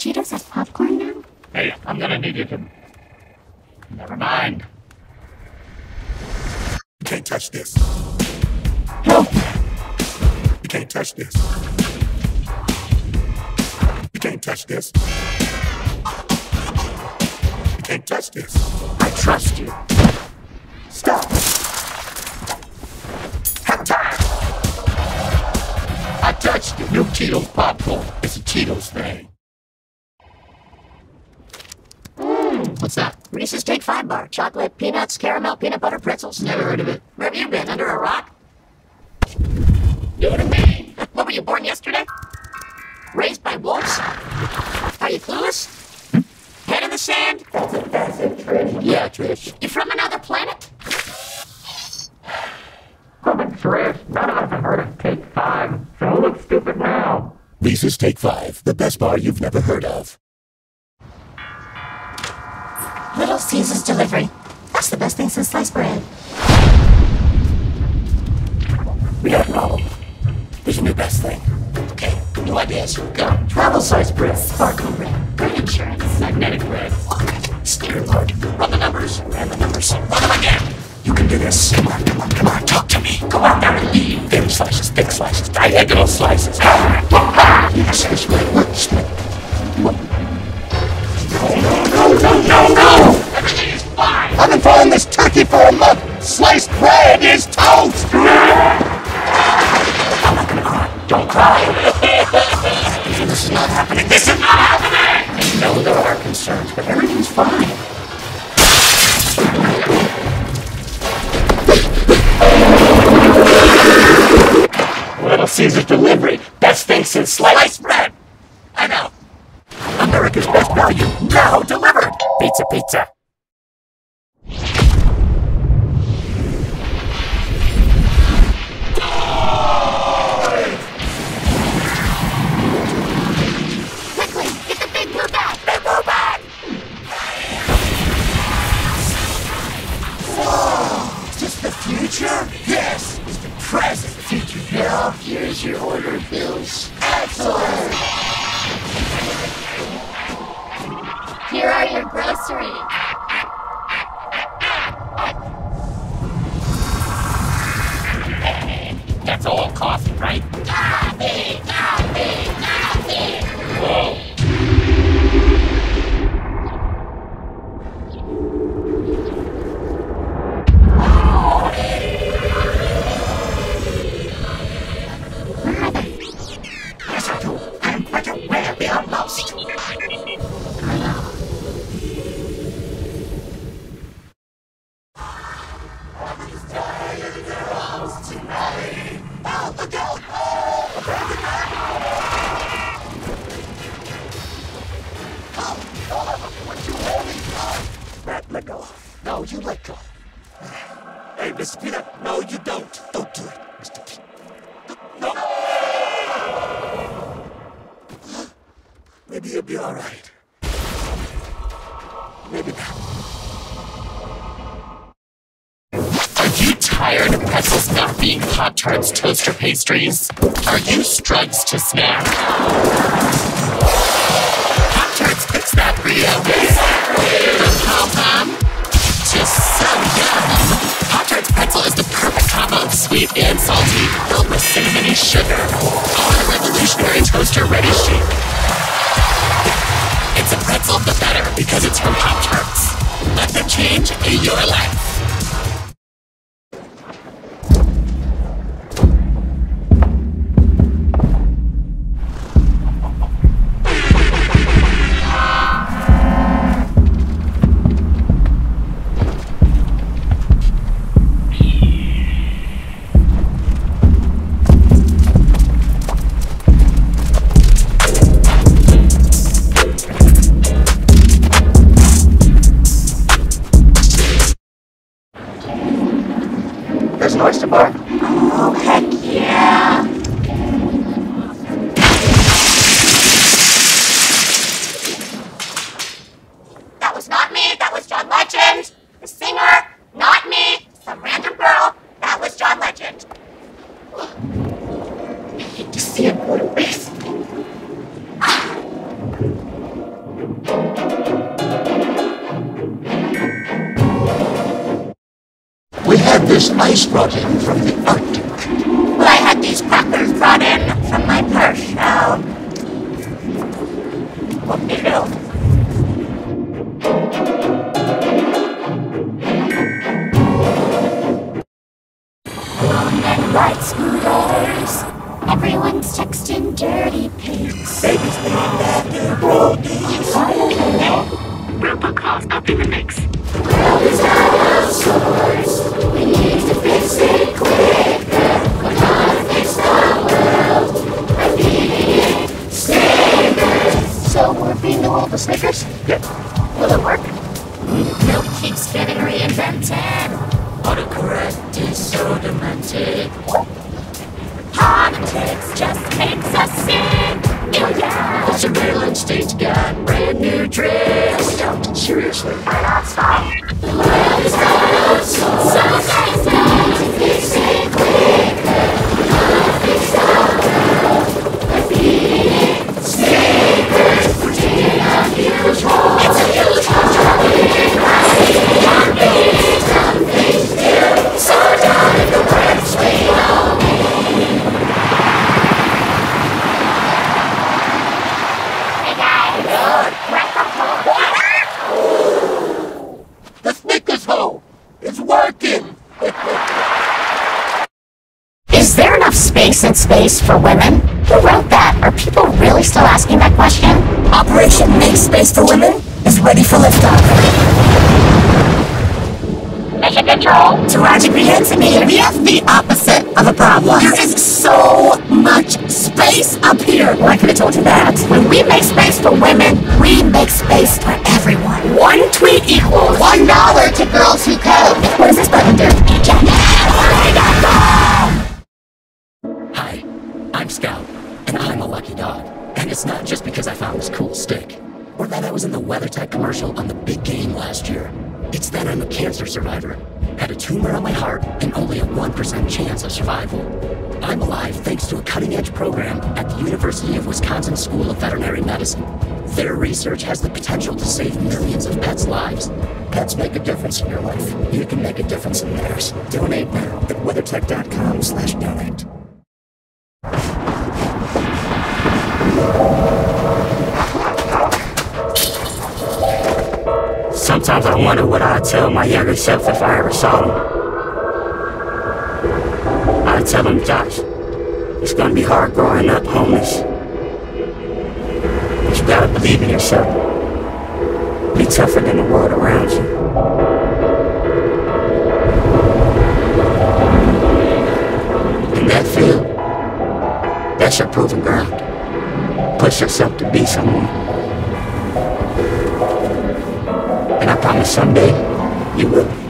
Cheetos have popcorn now? Hey, I'm gonna need you to. Never mind. You can't touch this. Help! You can't touch this. You can't touch this. You can't touch this. I trust you. Stop. Have. I touched it. New Cheetos popcorn. It's a Cheetos thing. What's that? Reese's Take Five Bar. Chocolate, peanuts, caramel, peanut butter, pretzels. Never heard of it. Where have you been? Under a rock? New to me. What were you born yesterday? Raised by wolves? Are you clueless? Head in the sand? Yeah, Trish. You from another planet? Come on, Trish. None of us have heard of Take Five. So who looks stupid now? Reese's Take Five, the best bar you've never heard of. Little Caesars delivery. That's the best thing since sliced bread. We got a problem. There's a new best thing. Okay, new ideas. Go. Travel size bread. Sparkle bread. Great insurance. Magnetic bread. Steer Lord. Run the numbers. Run the numbers. Run them again. You can do this. Come on, come on, come on. Talk to me. Go out there and lead. Thin slices, thick slices, diagonal slices. Slice, split, split. No, no, no, no! Fine! I've been following this turkey for a month. Sliced bread is toast. Don't cry! this is not happening! This is not happening! I know there are concerns, but everything's fine. Little Caesars delivery. Best thing since sliced bread. I know. America's best value now delivered. Pizza, pizza. Here's your order bills. Excellent. Here are your groceries. That's all coffee, right? Coffee, coffee, coffee. Whoa. No, you let go. Hey, Mr. Peter. No, you don't. Don't do it, Mr. Peter. No. Maybe you'll be all right. Maybe not. Are you tired of pretzels not being Pop Tarts, toaster pastries? Are you strugs to snack? Pop Tarts fix that for you. The pom pom? Just so yum. Pop Tarts pretzel is the perfect combo of sweet and salty, filled with cinnamony sugar. All in a revolutionary toaster ready shape. It's a pretzel the better because it's from Pop Tarts. Let them change your life. choice. Oh, heck yeah! That was not me, that was John Legend! The singer, not me, some random girl, that was John Legend. I hate to see him go to waste. Ice brought in from the Arctic. Well, I had these crackers brought in from my purse, so... What do you do? Everyone's texting dirty pics. Babies named after Brodies. Grandpa calls up in the mix. So we're being the world of Snickers? Yeah. Will it work? Milk keeps getting reinvented. Autocorrect is so demented. Politics just makes us sick. Yeah, yeah. The surveillance state's got brand new tricks. Don't, seriously. The yeah. Space for women? Who wrote that? Are people really still asking that question? Operation Make Space for Women is ready for liftoff. Mission control. Taraji P. Henson here. We have the opposite of a problem. There is so much space up here. Well, I could have told you that. When we make space for women, we make space for everyone. One tweet equals one dollar to girls who code. What does this button do? It's not just because I found this cool stick, or that I was in the WeatherTech commercial on the big game last year. It's that I'm a cancer survivor, had a tumor on my heart, and only a 1% chance of survival. I'm alive thanks to a cutting edge program at the University of Wisconsin School of Veterinary Medicine. Their research has the potential to save millions of pets' lives. Pets make a difference in your life. You can make a difference in theirs. Donate now at weathertech.com slash donate. Sometimes I wonder what I'd tell my younger self if I ever saw him. I'd tell him, Josh, it's gonna be hard growing up homeless. But you gotta believe in yourself. Be tougher than the world around you. In that field, that's your proving ground. Push yourself to be someone. And a Sunday, you will.